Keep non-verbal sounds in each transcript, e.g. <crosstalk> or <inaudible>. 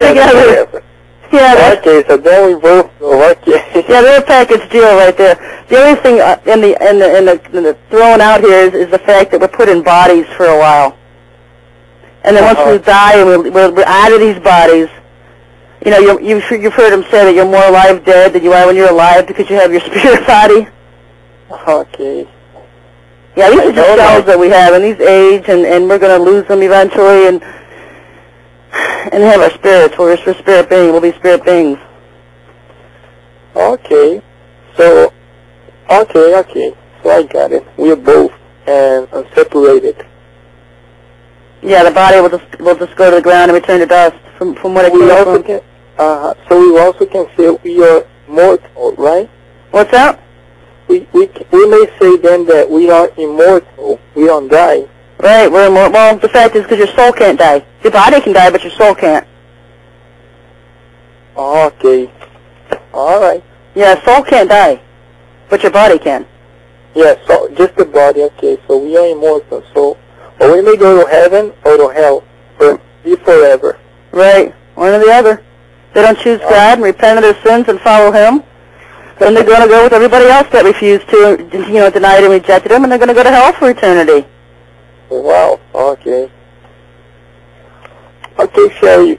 together. Yeah, that's, Okay, so then we both okay. yeah, they're a package deal right there. The only thing uh, in the in the in the, in the thrown out here is, is the fact that we're put in bodies for a while, and then once Uh-huh. we die and we, we're, we're out of these bodies, you know, you're, you've you've heard them say that you're more alive dead than you are when you're alive because you have your <laughs> spirit body. Okay. Yeah, these I are just that. cells that we have, and these age, and and we're going to lose them eventually, and and have our spirits. We're, we're spirit beings. We'll be spirit beings. Okay. So, okay, okay. So I got it. We're both and uh, separated. Yeah, the body will just will just go to the ground and return to dust from from what it We also from. can, uh, so we also can say we are mortal, right? What's that? We, we, we may say then that we are immortal. We don't die. Right, we're more. Well, the fact is, because your soul can't die. Your body can die, but your soul can't. Okay. All right. Yeah, soul can't die, but your body can. Yeah, so just the body, okay. So we are immortal. So, or we may go to heaven or to hell, but be forever. Right, one or the other. They don't choose God and repent of their sins and follow Him. Then they're going to go with everybody else that refused to, you know, denied and rejected Him, and they're going to go to hell for eternity. Wow. Okay. Okay, Sherry.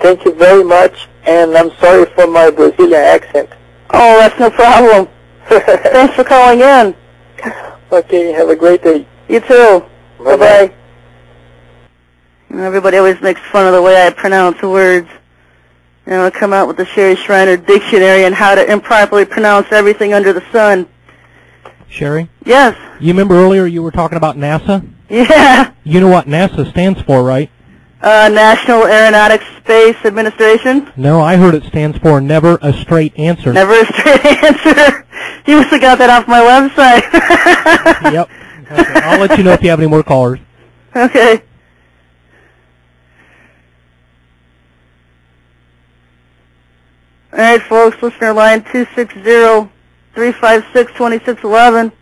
Thank you very much, and I'm sorry for my Brazilian accent. Oh, that's no problem. <laughs> Thanks for calling in. okay, have a great day. You too. Bye-bye. Bye-bye. Everybody always makes fun of the way I pronounce words. You know, I come out with the Sherry Shriner dictionary on how to improperly pronounce everything under the sun. Sherry, Yes. you remember earlier you were talking about NASA? Yeah. <laughs> You know what NASA stands for, right? Uh, National Aeronautics Space Administration. No, I heard it stands for Never a Straight Answer. Never a straight <laughs> answer. You must have got that off my website. <laughs> Yep. Okay, I'll let you know if you have any more callers. Okay. All right, folks, listener line 260-356-2611.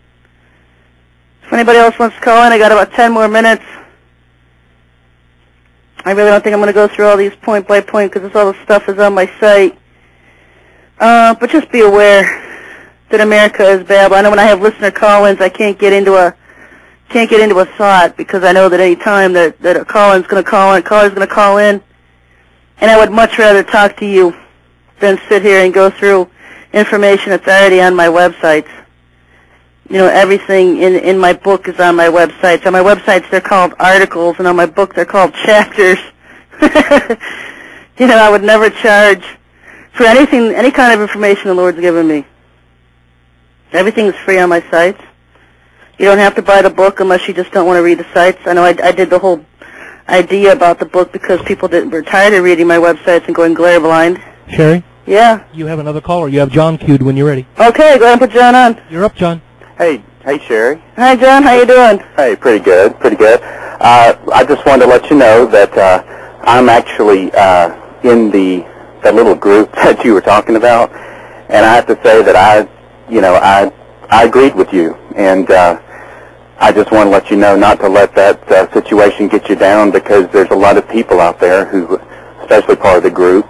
If anybody else wants to call in, I got about 10 more minutes. I really don't think I'm going to go through all these point by point because all the stuff is on my site. Uh, but just be aware that America is bad. I know when I have listener call-ins, I can't get into a can't get into a thought because I know that any time that, that a call-in's going to call in, a caller's going to call in, and I would much rather talk to you than sit here and go through information that's already on my websites. You know, everything in, in my book is on my website. So my websites, they're called articles, and on my book, they're called <laughs> chapters. <laughs> you know, I would never charge for anything, any kind of information the Lord's given me. Everything's free on my sites. You don't have to buy the book unless you just don't want to read the sites. I know I, I did the whole idea about the book because people didn't, were tired of reading my websites and going glare blind. Sherry, Yeah. you have another caller. You have John queued when you're ready. Okay, go ahead and put John on. You're up, John. Hey, hey, Sherry. Hi, John. How you doing? Hey, pretty good, pretty good. Uh, I just wanted to let you know that uh, I'm actually uh, in the that little group <laughs> that you were talking about, and I have to say that I, you know, I I agreed with you, and uh, I just want to let you know not to let that uh, situation get you down because there's a lot of people out there who, especially part of the group,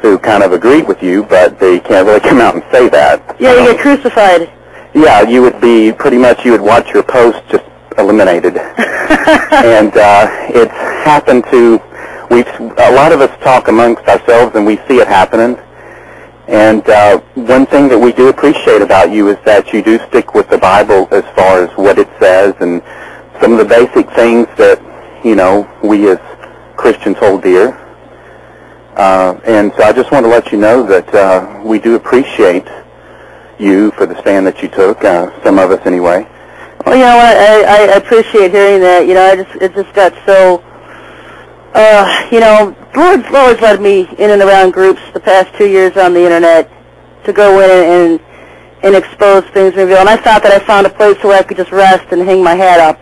who kind of agreed with you, but they can't really <laughs> come out and say that. Yeah, you Um, get crucified. Yeah, you would be pretty much you would watch your post just eliminated, <laughs> and uh, it's happened to we've a lot of us talk amongst ourselves and we see it happening. And uh, one thing that we do appreciate about you is that you do stick with the Bible as far as what it says and some of the basic things that you know we as Christians hold dear. Uh, and so I just want to let you know that uh, we do appreciate you for the stand that you took, uh, some of us anyway. Well, you know what? I, I, I appreciate hearing that. You know, I just it just got so. Uh, you know, Lord's always led me in and around groups the past two years on the internet to go in and and expose things, reveal. And I thought that I found a place where I could just rest and hang my hat up.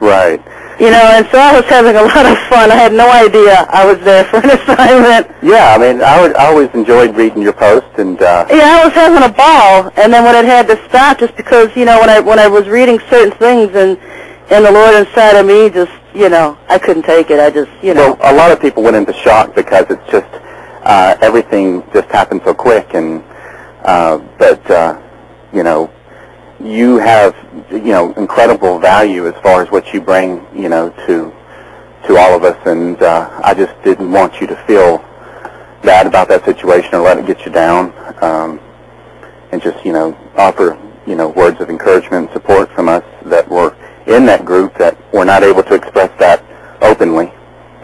Right. You know, and so I was having a <laughs> lot of fun. I had no idea I was there for an <laughs> assignment. Yeah, I mean, I, would, I always enjoyed reading your post, and uh, Yeah, I was having a ball, and then when it had to stop, just because you know when I when I was reading certain things, and and the Lord inside of me just you know I couldn't take it. I just you know well, a lot of people went into shock because it's just uh, everything just happened so quick, and uh, but uh, you know, you have you know incredible value as far as what you bring you know to to all of us, and uh, I just didn't want you to feel bad about that situation or let it get you down, um, and just you know offer you know words of encouragement and support from us that were in that group that were not able to express that openly.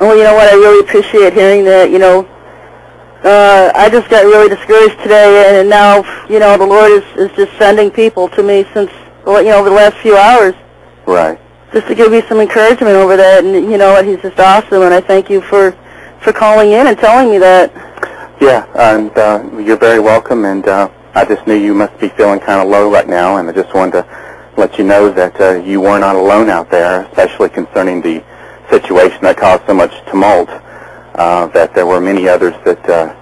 Well, you know what? I really appreciate hearing that. You know, uh, I just got really discouraged today, and now you know the Lord is is just sending people to me since you know over the last few hours, Right. just to give me some encouragement over that. And you know what? He's just awesome, and I thank you for for calling in and telling me that. Yeah, and uh, you're very welcome. And uh, I just knew you must be feeling kind of low right now, and I just wanted to let you know that uh, you were not alone out there, especially concerning the situation that caused so much tumult. Uh, that there were many others that uh,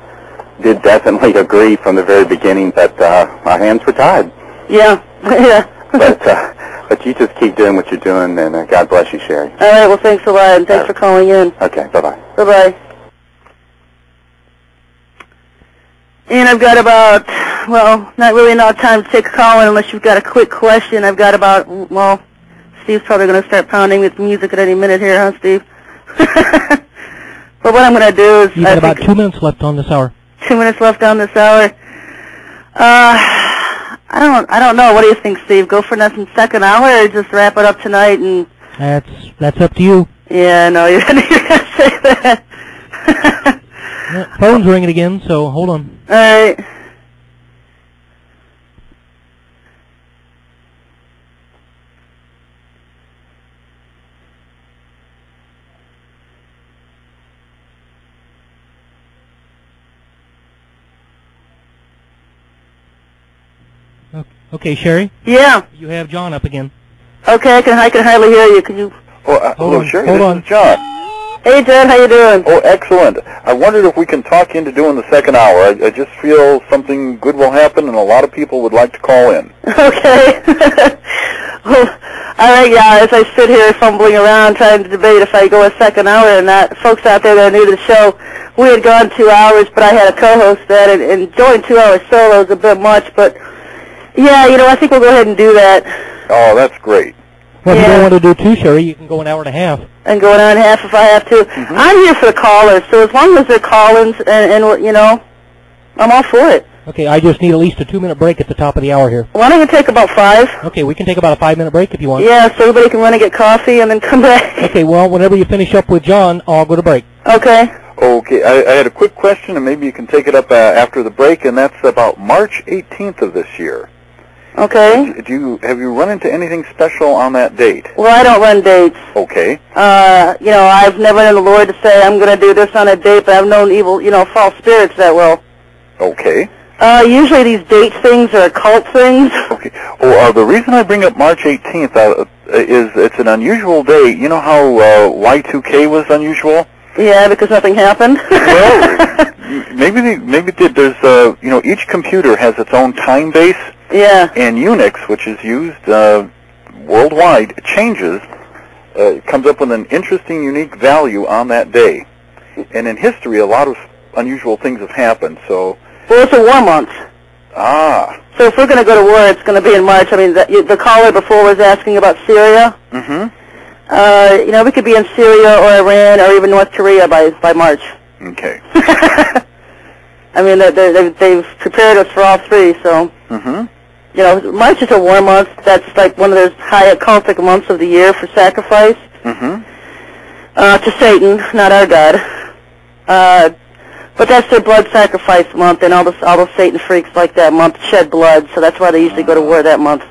did definitely <laughs> agree from the very beginning that uh, our hands were tied. Yeah, <laughs> yeah. But uh, <laughs> but you just keep doing what you're doing, and uh, God bless you, Sherry. All right. Well, thanks a lot, and thanks for calling in. Okay, bye bye. Bye bye. And I've got about, well, not really enough time to take a call in unless you've got a quick question. I've got about, well, Steve's probably going to start pounding with music at any minute here, huh, Steve? But what I'm going to do is, You've I got about two minutes left on this hour. two minutes left on this hour. Uh, I don't, I don't know. What do you think, Steve? Go for nothing second hour, or just wrap it up tonight and? That's that's up to you. Yeah, no, you're, you're going to say that. Yeah, <laughs> phone's ringing again, so hold on. All right. Okay, Sherry, Yeah. you have John up again. Okay, I can I can hardly hear you. Can you? Oh, uh, Hold hello, on, Sherry. hold this on. is John. Hey, Ted, how you doing? Oh, excellent. I wondered if we can talk into doing the second hour. I, I just feel something good will happen, and a lot of people would like to call in. Okay. <laughs> well, all right, yeah. As I sit here fumbling around trying to debate if I go a second hour or not, folks out there that are new to the show, we had gone two hours, but I had a co-host that, and, and doing two hours solo is a bit much. But yeah, you know, I think we'll go ahead and do that. Oh, that's great. Well, if you don't want to do two, Sherry, you can go an hour and a half. and going on half if I have to. I'm here for the callers, so as long as they're call-ins and, and you know, I'm all for it. Okay, I just need at least a two-minute break at the top of the hour here. Why don't you take about five? Okay, we can take about a five-minute break if you want. Yeah, so everybody can run and get coffee and then come <laughs> back. Okay, well, whenever you finish up with John, I'll go to break. Okay. Okay, I, I had a quick question, and maybe you can take it up uh, after the break, and that's about March 18th of this year. Okay. Do you have you run into anything special on that date? Well, I don't run dates. Okay. Uh, you know, I've never known the Lord to say I'm going to do this on a date, but I've known evil, you know, false spirits that will. Okay. Uh, usually these date things are occult things. <laughs> Okay. Oh, uh, the reason I bring up March 18th uh, is it's an unusual day. You know how uh, Y2K was unusual? yeah, because nothing happened. <laughs> Well, maybe the, maybe the, there's uh, you know each computer has its own time base, yeah. and Unix, which is used uh, worldwide, changes. Uh, comes up with an interesting, unique value on that day. And in history, a lot of unusual things have happened. So, Well, it's a war month. ah, So if we're going to go to war, it's going to be in March. I mean, the, the caller before was asking about Syria. mm-hmm. Uh, you know, we could be in Syria or Iran or even North Korea by by March. Okay. <laughs> I mean, they, they, they've prepared us for all three. So, Mm-hmm. You know, March is a war month. That's like one of those high occultic months of the year for sacrifice Mm-hmm. uh, to Satan, not our God. Uh, but that's their blood sacrifice month, and all the all the Satan freaks like that month shed blood. So that's why they usually go to war that month.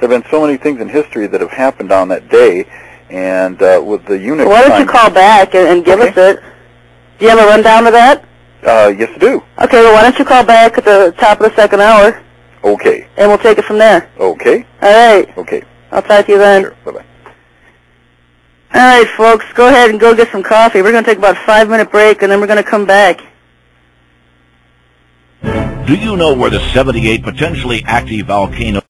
There have been so many things in history that have happened on that day, and uh, with the Unix Why don't you call back and, and give Okay. us it? Do you have a rundown of that? Uh, yes, I do. Okay, well, why don't you call back at the top of the second hour, Okay. and we'll take it from there. Okay. All right. Okay. I'll talk to you then. Sure. Bye-bye. All right, folks, go ahead and go get some coffee. We're going to take about a five-minute break, and then we're going to come back. Do you know where the 78 potentially active volcanoes